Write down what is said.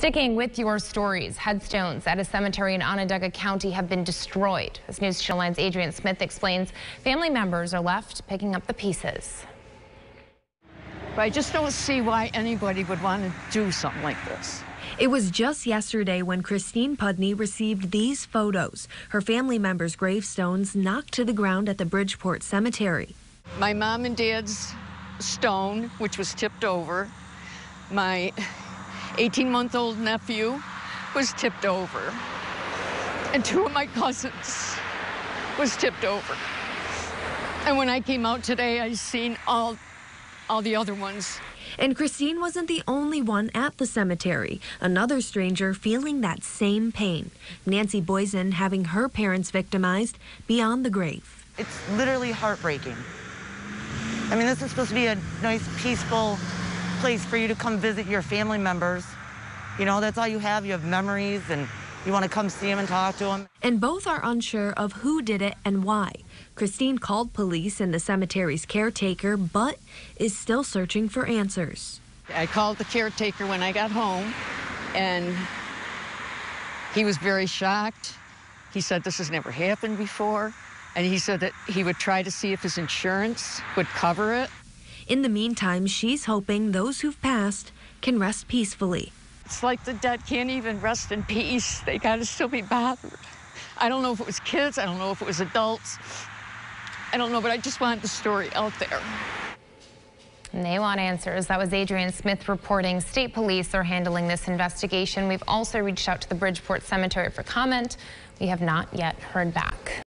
Sticking with your stories, headstones at a cemetery in Onondaga County have been destroyed. As News Channel 9's Adrian Smith explains, family members are left picking up the pieces. I just don't see why anybody would want to do something like this. It was just yesterday when Christine Pudney received these photos. Her family members' gravestones knocked to the ground at the Bridgeport Cemetery. My mom and dad's stone, which was tipped over. My 18 month old nephew was tipped over. And two of my cousins was tipped over. And when I came out today, I seen all, all the other ones. And Christine wasn't the only one at the cemetery. Another stranger feeling that same pain. Nancy Boysen having her parents victimized beyond the grave. It's literally heartbreaking. I mean, this is supposed to be a nice, peaceful place for you to come visit your family members. You know, that's all you have. You have memories and you want to come see them and talk to them. And both are unsure of who did it and why. Christine called police and the cemetery's caretaker, but is still searching for answers. I called the caretaker when I got home, and he was very shocked. He said this has never happened before, and he said that he would try to see if his insurance would cover it. In the meantime, she's hoping those who've passed can rest peacefully. It's like the dead can't even rest in peace. They got to still be bothered. I don't know if it was kids. I don't know if it was adults. I don't know, but I just wanted the story out there. And they want answers. That was Adrian Smith reporting. State police are handling this investigation. We've also reached out to the Bridgeport Cemetery for comment. We have not yet heard back.